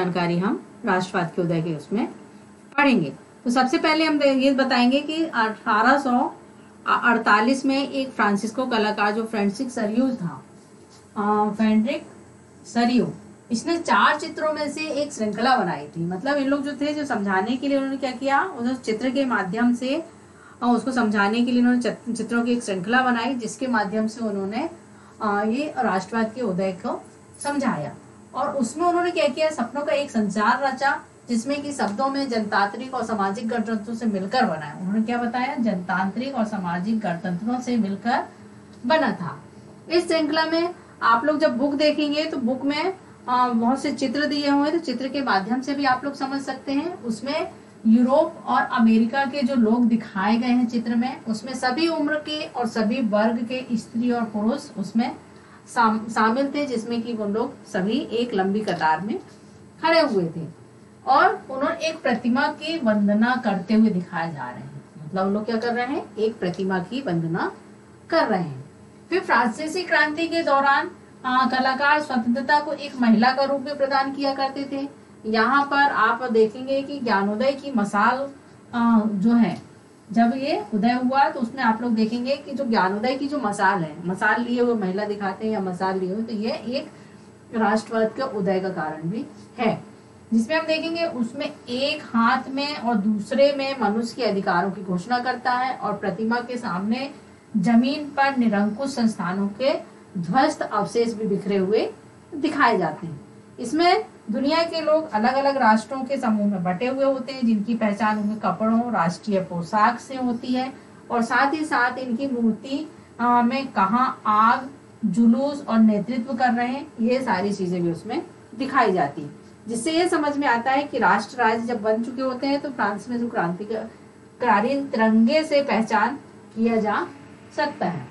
जानकारी हम राष्ट्रवाद के उदय के उसमें पढ़ेंगे। तो सबसे पहले हम ये बताएँगे कि 1848 में एक फ्रांसिस्को कलाकार जो फ्रेंसिक सरियूज था फ्रेंड्रिक सरियो, इसने चार चित्रों में से एक श्रृंखला बनाई थी। मतलब इन लोग जो थे, जो समझाने के लिए उन्होंने क्या किया? उस चित्र के माध्यम से उसको समझाने के लिए उन्होंने चित्रों की एक श्रृंखला बनाई, जिसके माध्यम से उन्होंने ये राष्ट्रवाद के उदय को समझाया। और उसमें उन्होंने क्या किया? सपनों का एक संचार रचा, जिसमें कि शब्दों में जनतांत्रिक और सामाजिक गणतंत्रों से मिलकर बनाया। उन्होंने क्या बताया? जनतांत्रिक और सामाजिक गणतंत्रों से मिलकर बना था। इस श्रृंखला में आप लोग जब बुक देखेंगे तो बुक में बहुत से चित्र दिए हुए हैं तो चित्र के माध्यम से भी आप लोग समझ सकते हैं। उसमें यूरोप और अमेरिका के जो लोग दिखाए गए हैं चित्र में, उसमें सभी उम्र के और सभी वर्ग के स्त्री और पुरुष उसमें शामिल थे जिसमें कि वो लोग सभी एक लंबी कतार में खड़े हुए थे। और उन्होंने एक प्रतिमा की वंदना करते हुए दिखाए जा रहे हैं। मतलब लोग क्या कर रहे हैं? एक प्रतिमा की वंदना कर रहे हैं। फिर फ्रांसीसी क्रांति के दौरान कलाकार स्वतंत्रता को एक महिला का रूप में प्रदान किया करते थे। यहाँ पर आप देखेंगे कि ज्ञानोदय की मसाल आ, जो है जब ये उदय हुआ तो उसमें आप लोग देखेंगे कि जो ज्ञानोदय की जो मसाल है, मसाल लिए हुए महिला दिखाते हैं या मसाल लिए हुए तो ये एक राष्ट्रवाद के उदय का कारण भी है। जिसमें हम देखेंगे उसमें एक हाथ में और दूसरे में मनुष्य के अधिकारों की घोषणा करता है और प्रतिमा के सामने ज़मीन पर निरंकुश संस्थानों के ध्वस्त अवशेष भी बिखरे हुए दिखाए जाते हैं। इसमें दुनिया के लोग अलग अलग राष्ट्रों के समूह में बटे हुए होते हैं, जिनकी पहचान उनके कपड़ों, राष्ट्रीय पोशाक से होती है और साथ ही साथ इनकी मूर्ति में कहा आग, जुलूस और नेतृत्व कर रहे हैं, ये सारी चीज़ें भी उसमें दिखाई जाती है। जिससे ये समझ में आता है कि राष्ट्र राज्य जब बन चुके होते हैं तो फ्रांस में जो क्रांतिकारी तिरंगे से पहचान किया जा सकता है।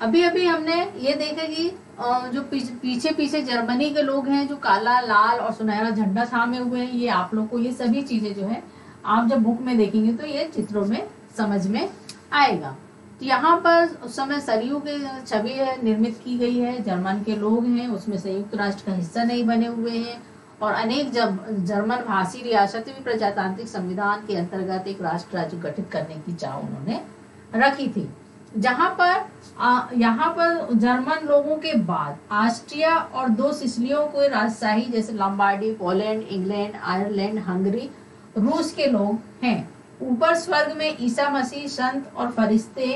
अभी अभी हमने ये देखा कि जो पीछे पीछे जर्मनी के लोग हैं, जो काला, लाल और सुनहरा झंडा थामे हुए हैं, ये आप लोग को ये सभी चीज़ें जो है, आप जब बुक में देखेंगे तो ये चित्रों में, समझ में आएगा। तो यहाँ पर उस समय सरयू के छवि निर्मित की गई है, जर्मन के लोग हैं, उसमें संयुक्त राष्ट्र का हिस्सा नहीं बने हुए हैं, और अनेक जर्मन भाषी रियासतें भी प्रजातांत्रिक संविधान के अंतर्गत एक राष्ट्र राज्य गठित करने की चाह उन्होंने रखी थी। जहाँ पर यहाँ पर जर्मन लोगों के बाद ऑस्ट्रिया और दो सिसलियों को राजशाही जैसे Lombardy, Poland, England, Ireland, Hungary, रूस के लोग हैं। ऊपर स्वर्ग में ईसा मसीह, संत और फरिश्ते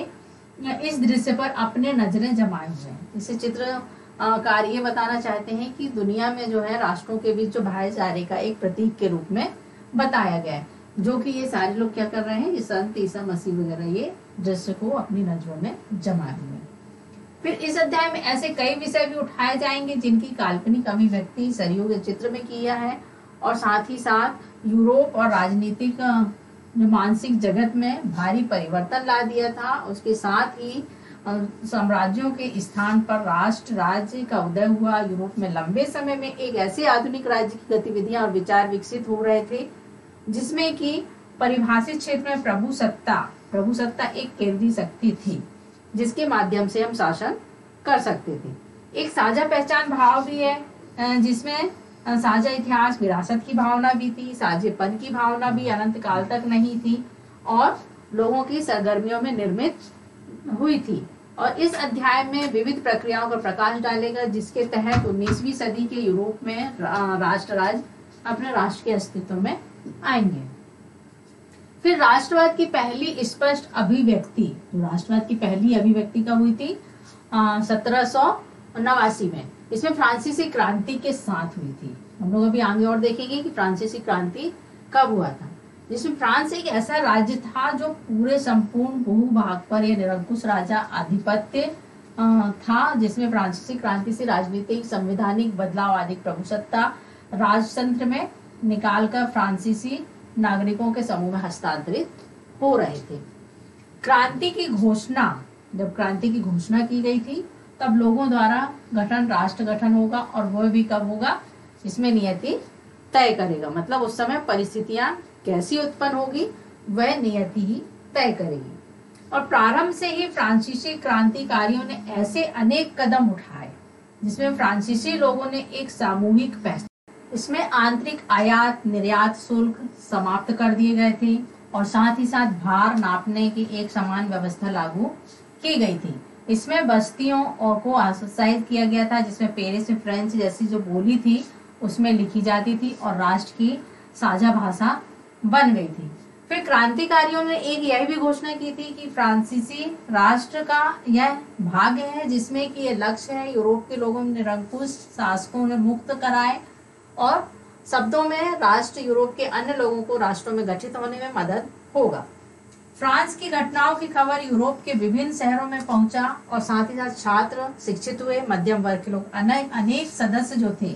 इस दृश्य पर अपने नज़रें जमाए हुए हैं। इसे चित्र कार ये बताना चाहते हैं कि दुनिया में जो है राष्ट्रों के बीच जो भाईचारे का एक प्रतीक के रूप में बताया गया है। जो कि ये सारे लोग क्या कर रहे हैं, ये संत ईसा मसीह वगैरह ये दृश्य को अपनी नज़रों में जमाए हुए फिर इस अध्याय में ऐसे कई विषय भी उठाए जाएँगे जिनकी काल्पनिक अभिव्यक्ति सरयू के चित्र में किया है और साथ ही साथ यूरोप और राजनीतिक मानसिक जगत में भारी परिवर्तन ला दिया था। उसके साथ ही साम्राज्यों के स्थान पर राष्ट्र, राज्य का उदय हुआ। यूरोप में लंबे समय में एक ऐसे आधुनिक राज्य की गतिविधियाँ और विचार विकसित हो रहे थे जिसमें कि परिभाषित क्षेत्र में प्रभु सत्ता प्रभु सत्ता एक केंद्रीय शक्ति थी, जिसके माध्यम से हम शासन कर सकते थे। एक साझा पहचान भाव भी है जिसमें साझा इतिहास विरासत की भावना भी थी, साझेपन की भावना भी अनंत काल तक नहीं थी और लोगों की सरगर्मियों में निर्मित हुई थी। और इस अध्याय में विविध प्रक्रियाओं पर प्रकाश डालेगा, जिसके तहत उन्नीसवीं सदी के यूरोप में राष्ट्र राज अपने राष्ट्र के अस्तित्व में आएँगे। फिर राष्ट्रवाद की पहली स्पष्ट अभिव्यक्ति, राष्ट्रवाद की पहली अभिव्यक्ति कब हुई थी? सत्रह नवासी में। इसमें फ्रांसीसी क्रांति के साथ हुई थी। हम लोग अभी आगे और देखेंगे कि फ्रांसीसी क्रांति कब हुआ था। जिसमें फ्रांस एक ऐसा राज्य था जो पूरे संपूर्ण भूभाग पर यह निरंकुश राजा आधिपत्य था, जिसमें फ्रांसीसी क्रांति से राजनीतिक, संवैधानिक बदलाव आदि प्रभुसत्ता राजतंत्र में निकालकर फ्रांसीसी नागरिकों के समूह में हस्तांतरित हो रहे थे। क्रांति की घोषणा, जब क्रांति की घोषणा की गई थी, तब लोगों द्वारा गठन, राष्ट्र गठन होगा और वह भी कब होगा, इसमें नियति तय करेगा। मतलब उस समय परिस्थितियाँ कैसी उत्पन्न होगी, वह नियति ही तय करेगी। और प्रारंभ से ही फ्रांसीसी क्रांतिकारियों ने ऐसे अनेक कदम उठाए, जिसमें फ्रांसीसी लोगों ने एक सामूहिक फैसला इसमें आंतरिक आयात, निर्यात शुल्क समाप्त कर दिए गए थे और साथ ही साथ भार नापने की एक समान व्यवस्था लागू की गई थी। इसमें बस्तियों और को आश्वसाइज किया गया था, जिसमें पेरिस में फ्रेंच जैसी जो बोली थी, उसमें लिखी जाती थी और राष्ट्र की साझा भाषा बन गई थी। फिर क्रांतिकारियों ने एक यह भी घोषणा की थी कि फ्रांसीसी राष्ट्र का यह भाग्य है, जिसमें कि यह लक्ष्य है, यूरोप के लोगों ने निरंकुश शासकों ने मुक्त कराए और शब्दों में राष्ट्र यूरोप के अन्य लोगों को राष्ट्रों में गठित होने में मदद होगा। फ्रांस की घटनाओं की खबर यूरोप के विभिन्न शहरों में पहुँचा और साथ ही साथ छात्र, शिक्षित हुए, मध्यम वर्ग के लोग, अनेक अनेक सदस्य जो थे,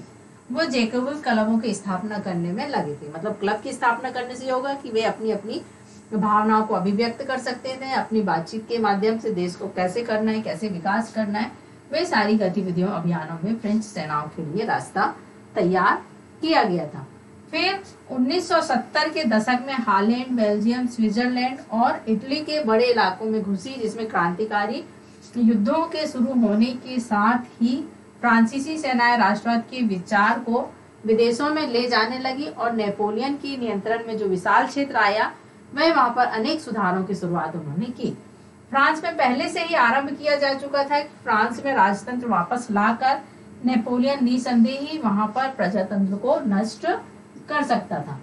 वो जेकोबिन क्लबों की स्थापना करने में लगे थे। मतलब क्लब की स्थापना करने से होगा कि वे अपनी अपनी भावनाओं को अभिव्यक्त कर सकते थे, अपनी बातचीत के माध्यम से देश को कैसे करना है, कैसे विकास करना है, वे सारी गतिविधियों, अभियानों में फ्रेंच सेनाओं के लिए रास्ता तैयार किया गया था। फिर 1970 के दशक में हालैंड, बेल्जियम, स्विट्जरलैंड और इटली के बड़े इलाकों में घुसी, जिसमें क्रांतिकारी युद्धों के शुरू होने के साथ ही फ्रांसीसी सेनाएँ राष्ट्रवाद के विचार को विदेशों में ले जाने लगी और नेपोलियन की नियंत्रण में जो विशाल क्षेत्र आया, वह वहाँ पर अनेक सुधारों की शुरुआत उन्होंने की। फ्रांस में पहले से ही आरंभ किया जा चुका था कि फ्रांस में राजतंत्र वापस लाकर नेपोलियन निसंदेह ही वहाँ पर प्रजातंत्र को नष्ट कर सकता था।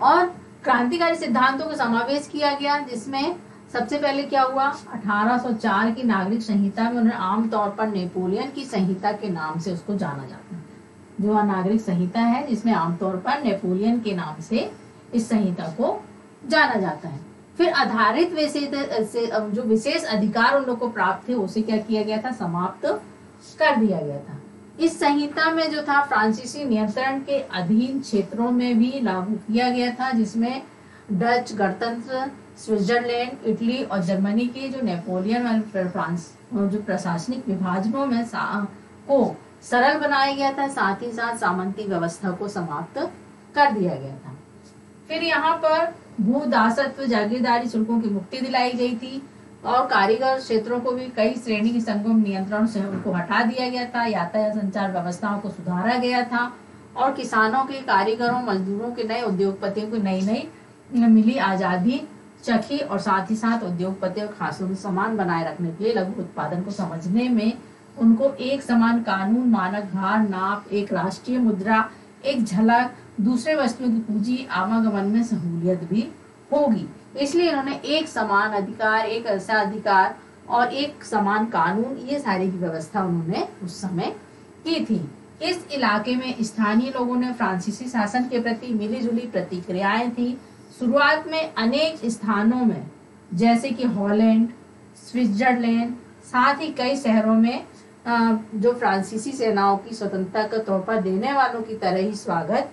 और क्रांतिकारी सिद्धांतों का समावेश किया गया, जिसमें सबसे पहले क्या हुआ? 1804 की नागरिक संहिता में उन्होंने आमतौर पर नेपोलियन की संहिता के नाम से उसको जाना जाता है। जो नागरिक संहिता है, जिसमें आमतौर पर नेपोलियन के नाम से इस संहिता को जाना जाता है। फिर आधारित जो विशेष अधिकार उन लोग को प्राप्त थे, उसे क्या किया गया था? समाप्त कर दिया गया था। इस संहिता में जो था, फ्रांसीसी नियंत्रण के अधीन क्षेत्रों में भी लागू किया गया था, जिसमें डच गणतंत्र, स्विट्जरलैंड, इटली और जर्मनी के जो नेपोलियन और फ्रांस, जो प्रशासनिक विभाजनों में को सरल बनाया गया था, साथ ही साथ सामंती व्यवस्था को समाप्त कर दिया गया था। फिर यहाँ पर भू दासत्व, जागीरदारी शुल्कों की मुक्ति दिलाई गई थी। और कारीगर क्षेत्रों को भी कई श्रेणी संगम नियंत्रण से उनको हटा दिया गया था, यातायात संचार व्यवस्थाओं को सुधारा गया था और किसानों के, कारीगरों, मजदूरों के नए उद्योगपतियों को नई नई मिली आज़ादी, चखी और साथ ही साथ उद्योगपतियों खासों समान बनाए रखने के लिए लघु उत्पादन को समझने में उनको एक समान कानून, मानक भार, नाप, एक राष्ट्रीय मुद्रा, एक झलक, दूसरे वस्तुओं की पूंजी आवागमन में सहूलियत भी होगी। इसलिए इन्होंने एक समान अधिकार, एक ऐसा अधिकार और एक समान कानून, ये सारी की व्यवस्था उन्होंने उस समय की थी। इस इलाके में स्थानीय लोगों ने फ्रांसीसी शासन के प्रति मिली जुली प्रतिक्रियाएँ थी। शुरुआत में अनेक स्थानों में, जैसे कि हॉलैंड, स्विट्जरलैंड, साथ ही कई शहरों में जो फ्रांसीसी सेनाओं की स्वतंत्रता का तोहफा देने वालों की तरह ही स्वागत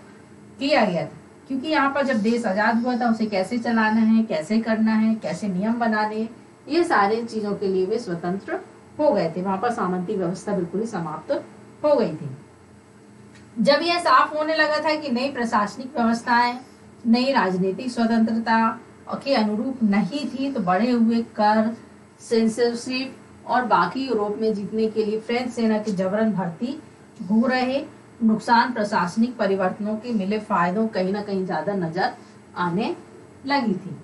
किया गया था। क्योंकि यहाँ पर जब देश आज़ाद हुआ था, उसे कैसे चलाना है, कैसे करना है, कैसे नियम बनाने, ये सारे चीज़ों के लिए वे स्वतंत्र हो गए थे। वहाँ पर सामंती व्यवस्था बिल्कुल ही समाप्त हो गई थी। जब यह साफ़ होने लगा था कि नई प्रशासनिक व्यवस्थाएँ, नई राजनीतिक स्वतंत्रता के अनुरूप नहीं थी तो बढ़े हुए कर, सेंसरशिप और बाकी यूरोप में जीतने के लिए फ्रेंच सेना की जबरन भर्ती हो रहे। नुकसान प्रशासनिक परिवर्तनों के मिले फायदों कहीं ना कहीं ज़्यादा नज़र आने लगी थी।